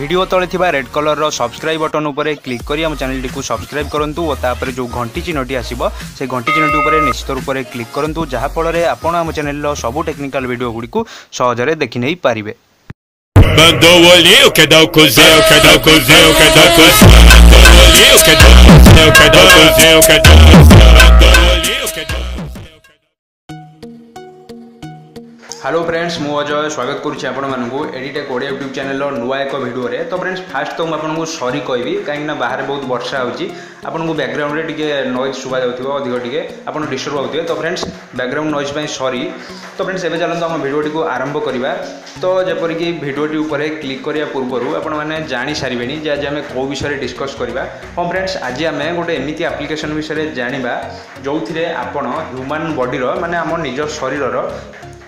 Video তলে থাকা red colour subscribe button উপরে ক্লিক করে আমার চ্যানেলটি সবসক্রাইব করতু ও তাপরে যে ঘণ্টি চিহ্নটি আসব সেই ঘণ্টি চিহ্নটি উপরে নিশ্চিত রূপে ক্লিক করতু যাফলে আপনার আমার চ্যানেলর সবু টেকনিকাল ভিডিও গুড়ি সহজে দেখি নেই পারিবে Mandou ali o que dá o cozinho, o que dá o cozinho, o que dá o cozinho. Mandou ali o que dá o cozinho, o que dá o cozinho, o que dá o cozinho. Hello friends মু অজয় স্বাগত করছি আপনার এডিটেক ওড়িয়া ইউট্ୟୁব চ্যানেলর নূয়া এক ভিডিওরে তো friends first তো আপনার sorry কবি কিনা বাহারে বহু বর্ষা হচ্ছে আপনার ব্যাকগ্রাউন্ডে টিকি নয়েজ শুভা যাওয়া অধিক টিকি আপনার ডিস্টর্ব হোথে তো ফ্রেন্ডস ব্যাকগ্রাউন্ড নয়েজ পাই সরি তো ফ্রেন্ডস এবে চলতো আমার ভিডিওটি আরম্ভ করা তো যেপরিকি ভিডিওটি উপরে ক্লিক করা পূর্বর আপনার জাঁসারে যে আজ আমি কেউ বিষয়ে ডিসকস করা হ্যাঁ ফ্রেন্ডস আজ আমি গোটে এমিতি আপ্লিকেসন বিষয়ে জাঁয়া যে আপনার হ্যুমান বডির মানে আমার নিজ শরীরর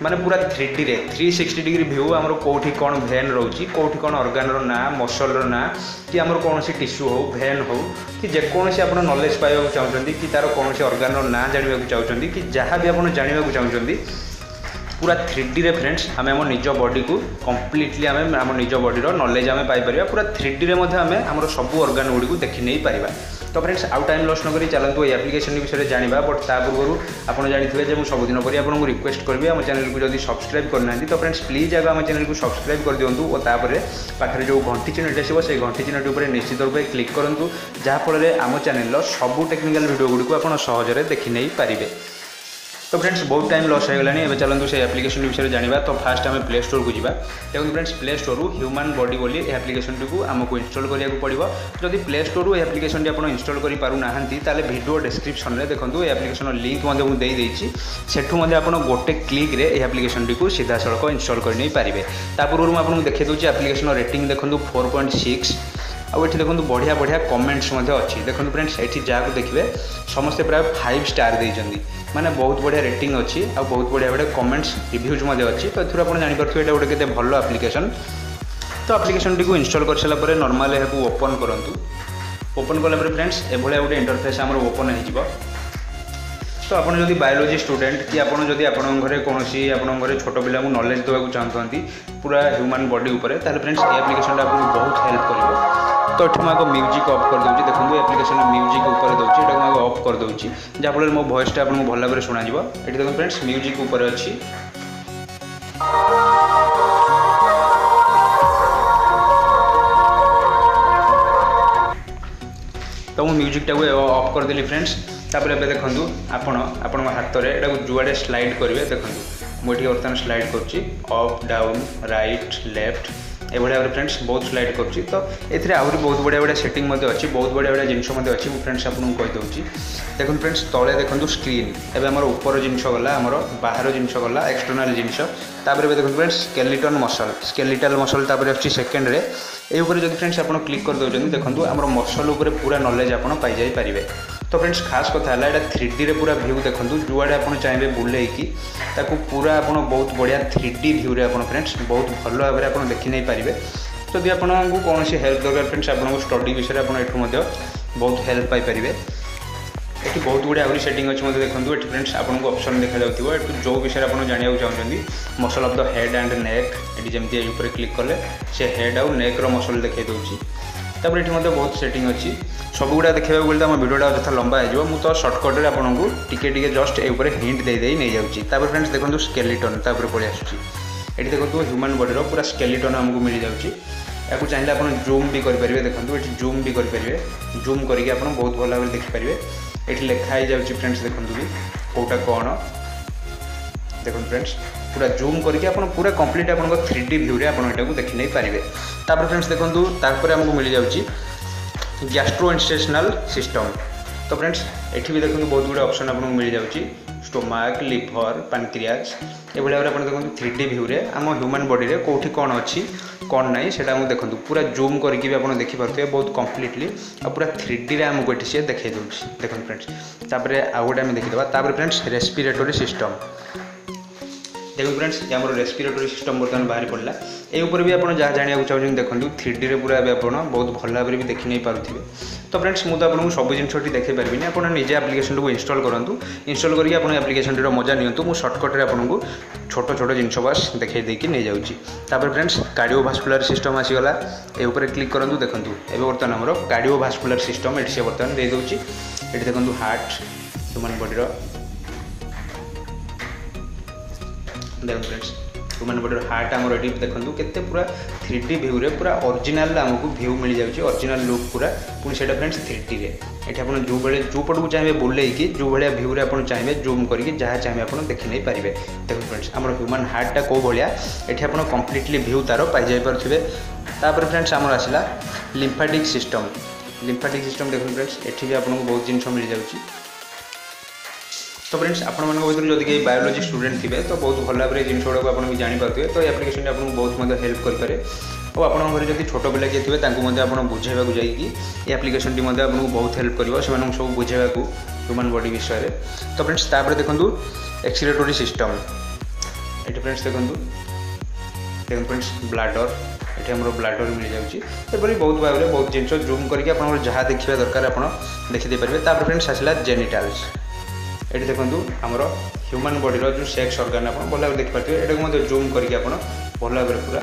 ମାନେ ପୁରା ଥ୍ରୀଡ଼ିରେ ଥ୍ରୀ ସିକ୍ସଟି ଡିଗ୍ରୀ ଭ୍ୟୁ ଆମର କେଉଁଠି କ'ଣ ଭେନ୍ ରହୁଛି କେଉଁଠି କ'ଣ ଅର୍ଗାନର ନାଁ ମସଲର ନାଁ କି ଆମର କୌଣସି ଟିସ୍ୟୁ ହେଉ ଭେନ୍ ହେଉ କି ଯେକୌଣସି ଆପଣ ନଲେଜ୍ ପାଇବାକୁ ଚାହୁଁଛନ୍ତି କି ତା'ର କୌଣସି ଅର୍ଗାନର ନାଁ ଜାଣିବାକୁ ଚାହୁଁଛନ୍ତି କି ଯାହା ବି ଆପଣ ଜାଣିବାକୁ ଚାହୁଁଛନ୍ତି ପୁରା ଥ୍ରୀ ଡିରେ ଫ୍ରେଣ୍ଡସ୍ ଆମେ ଆମ ନିଜ ବଡ଼ିକୁ କମ୍ପ୍ଲିଟଲି ଆମେ ଆମ ନିଜ ବଡ଼ିର ନଲେଜ୍ ଆମେ ପାଇପାରିବା ପୁରା ଥ୍ରୀ ଡିରେ ମଧ୍ୟ ଆମେ ଆମର ସବୁ ଅର୍ଗାନ୍ ଗୁଡ଼ିକୁ ଦେଖି ନେଇପାରିବା ତ ଫ୍ରେଣ୍ଡସ୍ ଆଉ ଟାଇମ୍ ଲସ୍ ନକରି ଚାଲନ୍ତୁ ଏଇ ଆପ୍ଲିକେସନ୍ ବିଷୟରେ ଜାଣିବା ବଟ୍ ତା ପୂର୍ବରୁ ଆପଣ ଜାଣିଥିବେ ଯେ ମୁଁ ସବୁଦିନ ପରି ଆପଣଙ୍କୁ ରିକ୍ୱେଷ୍ଟ କରିବି ଆମ ଚ୍ୟାନେଲକୁ ଯଦି ସବସ୍କ୍ରାଇବ୍ କରିନାହାନ୍ତି ତ ଫ୍ରେଣ୍ଡସ୍ ପ୍ଲିଜ୍ ଆଗ ଆମ ଚ୍ୟାନେଲକୁ ସବସ୍କ୍ରାଇବ୍ କରିଦିଅନ୍ତୁ ଓ ତାପରେ ପାଖରେ ଯେଉଁ ଘଣ୍ଟି ଚିହ୍ନଟି ଆସିବ ସେହି ଘଣ୍ଟି ଚିହ୍ନଟି ଉପରେ ନିଶ୍ଚିତ ରୂପେ କ୍ଲିକ୍ କରନ୍ତୁ ଯାହାଫଳରେ ଆମ ଚ୍ୟାନେଲର ସବୁ ଟେକ୍ନିକାଲ୍ ଭିଡ଼ିଓ ଗୁଡ଼ିକୁ ଆପଣ ସହଜରେ ଦେଖି ନେଇପାରିବେ তো ଫ୍ରେଣ୍ଡସ୍ ବହୁତ ଟାଇମ୍ ଲସ୍ ହୋଇଗଲାଣି ଏବେ ଚାଲନ୍ତୁ ସେ ଆପ୍ଲିକେସନ୍ ବିଷୟରେ ଜାଣିବା ତ ଫାର୍ଷ୍ଟ ଆମେ ପ୍ଲେ ଷ୍ଟୋରକୁ ଯିବା ଦେଖନ୍ତୁ ଫ୍ରେଣ୍ଡସ୍ ପ୍ଲେ ଷ୍ଟୋରରୁ ହ୍ୟୁମାନ୍ ବଡି ବୋଲି ଏ ଆପ୍ଲିକେସନ୍ଟିକୁ ଆମକୁ ଇନଷ୍ଟଲ୍ କରିବାକୁ ପଡ଼ିବ ଯଦି ପ୍ଲେ ଷ୍ଟୋରରୁ ଏ ଆପ୍ଲିକେସନ୍ଟି ଆପଣ ଇନଷ୍ଟଲ୍ କରିପାରୁନାହାନ୍ତି ତାହେଲେ ଭିଡ଼ିଓ ଡେସ୍କ୍ରିପ୍ସନ୍ରେ ଦେଖନ୍ତୁ ଏ ଆପ୍ଲିକେସନ୍ର ଲିଙ୍କ୍ ମଧ୍ୟ ମୁଁ ଦେଇଦେଇଛି ସେଠୁ ମଧ୍ୟ ଆପଣ ଗୋଟେ କ୍ଲିକ୍ରେ ଏ ଆପ୍ଲିକେସନ୍ଟିକୁ ସିଧାସଳଖ ଇନଷ୍ଟଲ୍ କରିନେଇପାରିବେ ତା ପୂର୍ବରୁ ମୁଁ ଆପଣଙ୍କୁ ଦେଖାଇ ଦେଉଛି ଆପ୍ଲିକେସନ୍ର ରେଟିଂ ଦେଖନ୍ତୁ ଫୋର୍ ପଏଣ୍ଟ ସିକ୍ସ ଆଉ ଏଠି ଦେଖନ୍ତୁ ବଢ଼ିଆ ବଢ଼ିଆ କମେଣ୍ଟସ୍ ମଧ୍ୟ ଅଛି ଦେଖନ୍ତୁ ଫ୍ରେଣ୍ଡସ୍ ଏଠି ଯାହାକୁ ଦେଖିବେ ସମସ୍ତେ ପ୍ରାୟ ଫାଇଭ୍ ଷ୍ଟାର୍ ଦେଇଛନ୍ତି ମାନେ ବହୁତ ବଢ଼ିଆ ରେଟିଂ ଅଛି ଆଉ ବହୁତ ବଢ଼ିଆ ବଢ଼ିଆ କମେଣ୍ଟସ୍ ରିଭ୍ୟୁଜ୍ ମଧ୍ୟ ଅଛି ତ ଏଥିରୁ ଆପଣ ଜାଣିପାରୁଥିବେ ଏଇଟା ଗୋଟେ କେତେ ଭଲ ଆପ୍ଲିକେସନ୍ ତ ଆପ୍ଲିକେସନ୍ଟିକୁ ଇନଷ୍ଟଲ୍ କରିସାରିଲା ପରେ ନର୍ମାଲ୍ ଏହାକୁ ଓପନ୍ କରନ୍ତୁ ଓପନ୍ କଲା ପରେ ଫ୍ରେଣ୍ଡସ୍ ଏଭଳିଆ ଗୋଟେ ଇଣ୍ଟରଫେସ୍ ଆମର ଓପନ୍ ହୋଇଯିବ ତ ଆପଣ ଯଦି ବାୟୋଲୋଜି ଷ୍ଟୁଡେଣ୍ଟ କି ଆପଣ ଯଦି ଆପଣଙ୍କ ଘରେ କୌଣସି ଆପଣଙ୍କ ଘରେ ଛୋଟ ପିଲାଙ୍କୁ ନଲେଜ୍ ଦେବାକୁ ଚାହୁଁଛନ୍ତି ପୁରା ହ୍ୟୁମାନ୍ ବଡି ଉପରେ ତାହେଲେ ଫ୍ରେଣ୍ଡସ୍ ଏ ଆପ୍ଲିକେସନ୍ଟା ଆପଣଙ୍କୁ ବହୁତ ହେଲ୍ପ କରିବ तो ये मुझे म्यूजिक अफ करदे देखो ये आप्लिकेसन म्यूजिक उपर दूसरी यहाँ मुझे अफ करदे जहाँफल मो भयसटा आपको भल भाव शुणा ये देखो फ्रेंड्स म्यूजिक उपर अच्छी তো মু মিউজিকটা অফ করেদেলি ফ্রেন্ডস তাপরে এবার দেখুন আপনার আপনার হাতের এটা যুয়াড়ে স্লাইড করবে দেখুন মু এটি বর্তমানে স্লাইড করছি অফ ডাউন রাইট লেফট ଏଭଳି ଭାବରେ ଫ୍ରେଣ୍ଡସ୍ ବହୁତ ସ୍ଲାଇଡ଼ କରୁଛି ତ ଏଥିରେ ଆହୁରି ବହୁତ ବଢ଼ିଆ ବଢ଼ିଆ ସେଟିଂ ମଧ୍ୟ ଅଛି ବହୁତ ବଢ଼ିଆ ବଢ଼ିଆ ଜିନିଷ ମଧ୍ୟ ଅଛି ମୁଁ ଫ୍ରେଣ୍ଡସ୍ ଆପଣଙ୍କୁ କହିଦେଉଛି ଦେଖନ୍ତୁ ଫ୍ରେଣ୍ଡସ୍ ତଳେ ଦେଖନ୍ତୁ ସ୍କ୍ରିନ୍ ଏବେ ଆମର ଉପର ଜିନିଷ ଗଲା ଆମର ବାହାର ଜିନିଷ ଗଲା ଏକ୍ସଟର୍ନାଲ୍ ଜିନିଷ ତାପରେ ଏବେ ଦେଖନ୍ତୁ friends skeleton muscle skeletal muscle ତାପରେ ଆସୁଛି ସେକେଣ୍ଡରେ ଏହି ଉପରେ ଯଦି ଫ୍ରେଣ୍ଡସ୍ ଆପଣ କ୍ଲିକ୍ କରିଦେଉଛନ୍ତି ଦେଖନ୍ତୁ ଆମର ମସଲ୍ ଉପରେ ପୁରା ନଲେଜ୍ ଆପଣ ପାଇଯାଇପାରିବେ ତ ଫ୍ରେଣ୍ଡସ୍ ଖାସ୍ କଥା ହେଲା ଏଇଟା ଥ୍ରୀ ଡିରେ ପୁରା ଭ୍ୟୁ ଦେଖନ୍ତୁ ଯୁଆଡ଼େ ଆପଣ ଚାହିଁବେ ବୁଲେଇକି ତାକୁ ପୁରା ଆପଣ ବହୁତ ବଢ଼ିଆ ଥ୍ରୀ ଡି ଭ୍ୟୁରେ ଆପଣ ଫ୍ରେଣ୍ଡସ୍ ବହୁତ ଭଲ ଭାବରେ ଆପଣ ଦେଖି ନେଇପାରିବେ ଯଦି ଆପଣଙ୍କୁ କୌଣସି ହେଲ୍ପ ଦରକାର ଫ୍ରେଣ୍ଡସ୍ ଆପଣଙ୍କ ଷ୍ଟଡ଼ି ବିଷୟରେ ଆପଣ ଏଠୁ ମଧ୍ୟ ବହୁତ ହେଲ୍ପ ପାଇପାରିବେ ଏଠି ବହୁତ ଗୁଡ଼ିଏ ଆହୁରି ସେଟିଂ ଅଛି ମଧ୍ୟ ଦେଖନ୍ତୁ ଏଠି ଫ୍ରେଣ୍ଡସ୍ ଆପଣଙ୍କୁ ଅପସନ୍ ଦେଖାଯାଉଥିବ ଏଠୁ ଯେଉଁ ବିଷୟରେ ଆପଣ ଜାଣିବାକୁ ଚାହୁଁଛନ୍ତି muscle of the head and neck ଏଠି ଯେମିତି ଏ ଉପରେ କ୍ଲିକ୍ କଲେ ସେ ହେଡ଼୍ ଆଉ ନେକ୍ର ମସଲ ଦେଖାଇ ଦେଉଛି ତାପରେ ଏଠି ମଧ୍ୟ ବହୁତ ସେଟିଂ ଅଛି ସବୁଗୁଡ଼ା ଦେଖିବାକୁ ଗଲେ ତ ଆମ ଭିଡ଼ିଓଟା ଯଥା ଲମ୍ବା ହେଇଯିବ ମୁଁ ତ ସର୍ଟକଟ୍ରେ ଆପଣଙ୍କୁ ଟିକେ ଟିକେ ଜଷ୍ଟ ଏ ଉପରେ ହିଣ୍ଟ ଦେଇଦେଇ ନେଇଯାଉଛି ତାପରେ ଫ୍ରେଣ୍ଡସ୍ ଦେଖନ୍ତୁ ସ୍କେଲିଟନ୍ ତାପରେ ପଳେଇ ଆସୁଛି ଏଠି ଦେଖନ୍ତୁ ହ୍ୟୁମାନ୍ ବଡ଼ିର ପୁରା ସ୍କେଲିଟନ୍ ଆମକୁ ମିଳିଯାଉଛି ଏହାକୁ ଚାହିଁଲେ ଆପଣ ଜୁମ୍ ବି କରିପାରିବେ ଦେଖନ୍ତୁ ଏଠି ଜୁମ୍ ବି କରିପାରିବେ ଜୁମ୍ କରିକି ଆପଣ ବହୁତ ଭଲ ଭାବରେ ଦେଖିପାରିବେ ଏଠି ଲେଖା ହେଇଯାଉଛି ଫ୍ରେଣ୍ଡସ୍ ଦେଖନ୍ତୁ ବି କେଉଁଟା କ'ଣ ଦେଖନ୍ତୁ ଫ୍ରେଣ୍ଡସ୍ ପୁରା ଜୁମ୍ କରିକି ଆପଣ ପୁରା କମ୍ପ୍ଲିଟ୍ ଆପଣଙ୍କ ଥ୍ରୀ ଡି ଭ୍ୟୁରେ ଆପଣ ଏଟାକୁ ଦେଖି ନେଇପାରିବେ ତାପରେ ଫ୍ରେଣ୍ଡସ୍ ଦେଖନ୍ତୁ ତାପରେ ଆମକୁ ମିଳିଯାଉଛି ଗ୍ୟାଷ୍ଟ୍ରୋ ଗ୍ୟାଷ୍ଟ୍ରୋଇନ୍ଟେଷ୍ଟନାଲ୍ ସିଷ୍ଟମ୍ ତ ଫ୍ରେଣ୍ଡସ୍ ଏଠି ବି ଦେଖନ୍ତୁ ବହୁତ ଗୁଡ଼ିଏ ଅପସନ୍ ଆପଣଙ୍କୁ ମିଳିଯାଉଛି ଷ୍ଟୋମାକ୍ ଲିଭର୍ ପାନକ୍ରିଆସ୍ ଏଭଳି ଭାବରେ ଆପଣ ଦେଖନ୍ତୁ ଥ୍ରୀ ଡି ଭ୍ୟୁରେ ଆମ ହ୍ୟୁମାନ୍ ବଡ଼ିରେ କେଉଁଠି କ'ଣ ଅଛି କ'ଣ ନାହିଁ ସେଇଟା ଆମକୁ ଦେଖନ୍ତୁ ପୁରା ଜୁମ୍ କରିକି ବି ଆପଣ ଦେଖିପାରୁଥିବେ ବହୁତ କମ୍ପ୍ଲିଟଲି ଆଉ ପୁରା ଥ୍ରୀ ଡିରେ ଆମକୁ ଏଠି ସିଏ ଦେଖାଇ ଦେଉଛି ଦେଖନ୍ତୁ ଫ୍ରେଣ୍ଡସ୍ ତାପରେ ଆଉ ଗୋଟେ ଆମେ ଦେଖିଦେବା ତାପରେ ଫ୍ରେଣ୍ଡସ୍ ରେସ୍ପିରେଟୋରୀ ସିଷ୍ଟମ୍ ତେଣୁ ଫ୍ରେଣ୍ଡସ୍ ଇଏ ଆମର ରେସ୍ପିରେଟୋରୀ ସିଷ୍ଟମ୍ ବର୍ତ୍ତମାନ ବାହାରି ପଡ଼ିଲା ଏ ଉପରେ ବି ଆପଣ ଯାହା ଜାଣିବାକୁ ଚାହୁଁଛନ୍ତି ଦେଖନ୍ତୁ ଥ୍ରୀ ଡିରେ ପୁରା ଏବେ ଆପଣ ବହୁତ ଭଲ ଭାବରେ ବି ଦେଖି ନେଇପାରୁଥିବେ ତ ଫ୍ରେଣ୍ଡସ୍ ମୁଁ ତ ଆପଣଙ୍କୁ ସବୁ ଜିନିଷଟି ଦେଖାଇ ପାରିବିନି ଆପଣ ନିଜେ ଆପ୍ଲିକେସନଟିକୁ ଇନଷ୍ଟଲ୍ କରନ୍ତୁ ଇନଷ୍ଟଲ୍ କରିକି ଆପଣ ଆପ୍ଲିକେସନଟିର ମଜା ନିଅନ୍ତୁ ମୁଁ ସର୍ଟକଟ୍ରେ ଆପଣଙ୍କୁ ଛୋଟ ଛୋଟ ଜିନିଷ ବାସ୍ ଦେଖାଇ ଦେଇକି ନେଇଯାଉଛି ତାପରେ ଫ୍ରେଣ୍ଡସ୍ କାର୍ଡ଼ିଓ ଭାସ୍କୁଲାର ସିଷ୍ଟମ୍ ଆସିଗଲା ଏ ଉପରେ କ୍ଲିକ୍ କରନ୍ତୁ ଦେଖନ୍ତୁ ଏବେ ବର୍ତ୍ତମାନ ଆମର କାର୍ଡ଼ିଓ ଭାସ୍କୁଲାର ସିଷ୍ଟମ୍ ଏଠି ସେ ବର୍ତ୍ତମାନ ଦେଇଦେଉଛି ଏଠି ଦେଖନ୍ତୁ ହାର୍ଟ ହ୍ୟୁମାନ୍ ବଡ଼ିର ଦେଖନ୍ତୁ ଫ୍ରେଣ୍ଡସ୍ ହ୍ୟୁମାନ ବଡ଼ିର ହାର୍ଟ ଆମର ଏଠି ଦେଖନ୍ତୁ କେତେ ପୁରା ଥ୍ରୀ ଡି ଭ୍ୟୁରେ ପୁରା ଅରିଜିନାଲ ଆମକୁ ଭ୍ୟୁ ମିଳିଯାଉଛି ଅରିଜିନାଲ ଲୁକ୍ ପୁରା ପୁଣି ସେଇଟା ଫ୍ରେଣ୍ଡସ୍ ଥ୍ରୀ ଡିରେ ଏଠି ଆପଣ ଯେଉଁଭଳି ଯେଉଁ ପଟକୁ ଚାହିଁବେ ବୁଲେଇକି ଯେଉଁ ଭଳିଆ ଭ୍ୟୁରେ ଆପଣ ଚାହିଁବେ ଜୁମ୍ କରିକି ଯାହା ଚାହିଁବେ ଆପଣ ଦେଖିନେଇ ପାରିବେ ଦେଖନ୍ତୁ ଫ୍ରେଣ୍ଡସ୍ ଆମର ହ୍ୟୁମାନ ହାର୍ଟଟା କେଉଁ ଭଳିଆ ଏଠି ଆପଣ କମ୍ପ୍ଲିଟଲି ଭ୍ୟୁ ତା'ର ପାଇଯାଇପାରୁଥିବେ ତାପରେ ଫ୍ରେଣ୍ଡସ୍ ଆମର ଆସିଲା ଲିମ୍ଫାଟିକ୍ ସିଷ୍ଟମ୍ ଲିମ୍ଫାଟିକ୍ ସିଷ୍ଟମ୍ ଦେଖନ୍ତୁ ଫ୍ରେଣ୍ଡସ୍ ଏଠି ବି ଆପଣଙ୍କୁ ବହୁତ ଜିନିଷ ମିଳିଯାଉଛି তো ফ্রেন্ডস আপনার ভিতর যদি কেউ বায়োলোজি স্টুডেন্ট থাকবে তো বহু ভাল ভাবে জিনিস গুলো আপনার জাঁপারে তো এই আপ্লিকেশনটি আপনার বহু হেল্প করে ଆଉ ଆପଣଙ୍କ ଘରେ ଯଦି ଛୋଟ ପିଲା କିଏ ଥିବେ ତାଙ୍କୁ ମଧ୍ୟ ଆପଣ ବୁଝାଇବାକୁ ଯାଇକି ଏ ଆପ୍ଲିକେସନଟି ମଧ୍ୟ ଆପଣଙ୍କୁ ବହୁତ ହେଲ୍ପ କରିବ ସେମାନଙ୍କୁ ସବୁ ବୁଝାଇବାକୁ ହ୍ୟୁମାନ୍ ବଡି ବିଷୟରେ ତ ଫ୍ରେଣ୍ଡସ୍ ତାପରେ ଦେଖନ୍ତୁ ଏକ୍ସିରେଟୋରୀ ସିଷ୍ଟମ୍ ଏଠି ଫ୍ରେଣ୍ଡସ୍ ଦେଖନ୍ତୁ ଦେଖନ୍ତୁ ଫ୍ରେଣ୍ଡସ୍ ବ୍ଲାଡର ଏଠି ଆମର ବ୍ଲାଡର ମିଳିଯାଉଛି ଏପରି ବହୁତ ଭାବରେ ବହୁତ ଜିନିଷ ଜୁମ୍ କରିକି ଆପଣଙ୍କର ଯାହା ଦେଖିବା ଦରକାର ଆପଣ ଦେଖିଦେଇପାରିବେ ତାପରେ ଫ୍ରେଣ୍ଡସ୍ ଆସିଲା ଜେନିଟାଲ୍ସ ଏଠି ଦେଖନ୍ତୁ ଆମର ହ୍ୟୁମାନ୍ ବଡ଼ିର ଯେଉଁ ସେକ୍ସ ଅର୍ଗାନ୍ ଆପଣ ଭଲ ଭାବରେ ଦେଖିପାରୁଥିବେ ଏଟାକୁ ମଧ୍ୟ ଜୁମ୍ କରିକି ଆପଣ ଭଲ ଭାବରେ ପୁରା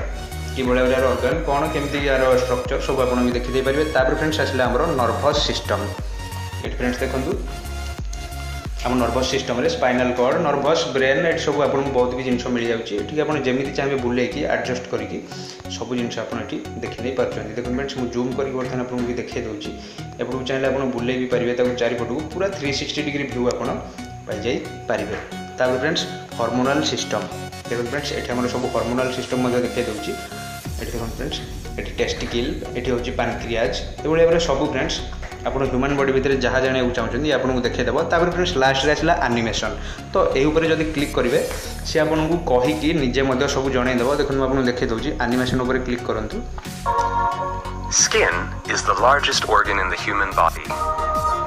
କିଭଳି ଭାବରେ ଏହାର ଅର୍ଗାନ୍ କ'ଣ କେମିତି ଏହାର ଷ୍ଟ୍ରକ୍ଚର୍ ସବୁ ଆପଣ ବି ଦେଖିଦେଇପାରିବେ ତାପରେ ଫ୍ରେଣ୍ଡସ୍ ଆସିଲା ଆମର ନର୍ଭସ୍ ସିଷ୍ଟମ୍ ଏଠି ଫ୍ରେଣ୍ଡସ୍ ଦେଖନ୍ତୁ ଆମ ନର୍ଭସ୍ ସିଷ୍ଟମ୍ରେ ସ୍ପାଇନାଲ୍ କର୍ଡ଼ ନର୍ଭସ୍ ବ୍ରେନ୍ ଏଠି ସବୁ ଆପଣଙ୍କୁ ବହୁତ ବି ଜିନିଷ ମିଳିଯାଉଛି ଏଠିକି ଆପଣ ଯେମିତି ଚାହିଁବେ ବୁଲେଇକି ଆଡ଼ଜଷ୍ଟ କରିକି ସବୁ ଜିନିଷ ଆପଣ ଏଠି ଦେଖିନେଇ ପାରୁଛନ୍ତି ଦେଖନ୍ତୁ ମ୍ୟାଡ଼୍ସ ମୁଁ ଜୁମ୍ କରିକି ବର୍ତ୍ତମାନ ଆପଣଙ୍କୁ ଦେଖେଇ ଦେଉଛି ଏପଟକୁ ଚାହିଁଲେ ଆପଣ ବୁଲେଇ ବି ପାରିବେ ତାକୁ ଚାରିପଟକୁ ପୁରା ଥ୍ରୀ ସିକ୍ସଟି ଡିଗ୍ରୀ ଭ୍ୟୁ ଆପଣ ପାଇଯାଇପାରିବେ ତାପରେ ଫ୍ରେଣ୍ଡସ୍ ହର୍ମୋନାଲ୍ ସିଷ୍ଟମ୍ ଦେଖନ୍ତୁ ଫ୍ରେଣ୍ଡସ୍ ଏଠି ଆମର ସବୁ ହର୍ମୋନାଲ୍ ସିଷ୍ଟମ୍ ମଧ୍ୟ ଦେଖାଇ ଦେଉଛି ଏଠି ଦେଖନ୍ତୁ ଫ୍ରେଣ୍ଡସ୍ ଏଠି ଟେଷ୍ଟିକିଲ୍ ଏଠି ହେଉଛି ପାନକ୍ରିଆଜ୍ ଏଭଳି ଭାବରେ ସବୁ ଫ୍ରେଣ୍ଡସ୍ ଆପଣ ହ୍ୟୁମାନ୍ ବଡ଼ି ଭିତରେ ଯାହା ଜାଣିବାକୁ ଚାହୁଁଛନ୍ତି ଆପଣଙ୍କୁ ଦେଖାଇଦେବ ତାପରେ ଫ୍ରେଣ୍ଡସ୍ ଲାଷ୍ଟରେ ଆସିଲା ଆନିମେସନ୍ ତ ଏହି ଉପରେ ଯଦି କ୍ଲିକ୍ କରିବେ ସେ ଆପଣଙ୍କୁ କହିକି ନିଜେ ମଧ୍ୟ ସବୁ ଜଣାଇଦେବ ଦେଖନ୍ତୁ ମୁଁ ଆପଣଙ୍କୁ ଦେଖାଇ ଦେଉଛି ଆନିମେସନ୍ ଉପରେ କ୍ଲିକ୍ କରନ୍ତୁ Skin is the largest organ in the human body.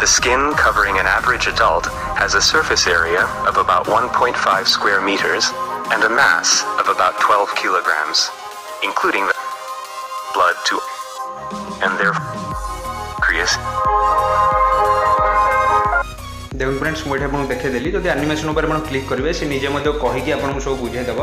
The skin covering an average adult has a surface area of about 1.5 square meters and a mass of about 12 kilograms, including the blood to and therefore serious দেখুন friends মু এটি আপনার দেখাই দেলি যদি আনিমেসন উপরে আপনার click করবে সে নিজে মধ্যে কহিকি আপনার সব বুঝাই দেব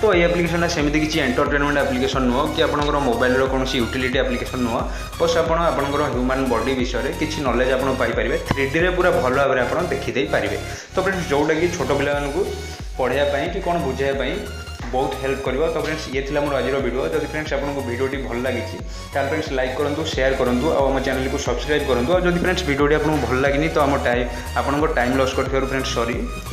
তো এই আপ্লিকেশনটা সেমিতি কিছু এন্টরটেনমেন্ট আপ্লিকেশন নুহ কি আপনার মোবাইলর কোণী ইউটিলিটি আপ্লিকেশন নুহ বস আপনার আপনার হ্যুমান বডি বিষয়ে কিছু নলেজ আপনার পাইপারে থ্রি ডিরে পুরা ভাল ভাবে আপনার দেখিদাই পারে তো ফ্রেন্ডস যেটা কি ছোট পিলা মানুষ পড়াইয়া কি কোণ বুঝাইয়া ବହୁତ ହେଲ୍ପ କରିବ ତ ଫ୍ରେଣ୍ଡସ୍ ଇଏ ଥିଲା ମୋର ଆଜିର ଭିଡ଼ିଓ ଯଦି ଫ୍ରେଣ୍ଡସ୍ ଆପଣଙ୍କୁ ଭିଡ଼ିଓଟି ଭଲ ଲାଗିଛି ତାହେଲେ ଫ୍ରେଣ୍ଡସ୍ ଲାଇକ୍ କରନ୍ତୁ ସେୟାର କରନ୍ତୁ ଆଉ ଆମ ଚ୍ୟାନେଲକୁ ସବସ୍କ୍ରାଇବ୍ କରନ୍ତୁ ଆଉ ଯଦି ଫ୍ରେଣ୍ଡସ୍ ଭିଡ଼ିଓଟି ଆପଣଙ୍କୁ ଭଲ ଲାଗିନି ତ ଆମ ଟାଇମ୍ ଆପଣଙ୍କ ଟାଇମ୍ ଲସ୍ କରିଥିବାରୁ ଫ୍ରେଣ୍ଡସ୍ ସରି ତ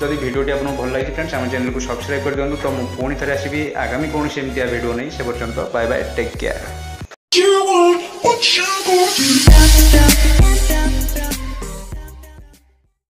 ଯଦି ଭିଡ଼ିଓଟି ଆପଣଙ୍କୁ ଭଲ ଲାଗିଛି ଫ୍ରେଣ୍ଡସ୍ ଆମ ଚ୍ୟାନେଲକୁ ସବସ୍କ୍ରାଇବ୍ କରିଦିଅନ୍ତୁ ତ ମୁଁ ପୁଣି ଥରେ ଆସିବି ଆଗାମୀ କୌଣସି ଏମିତିଆ ଭିଡ଼ିଓ ନେଇ ସେ ପର୍ଯ୍ୟନ୍ତ ବାଏ ବାଏ ଟେକ୍ କେୟାର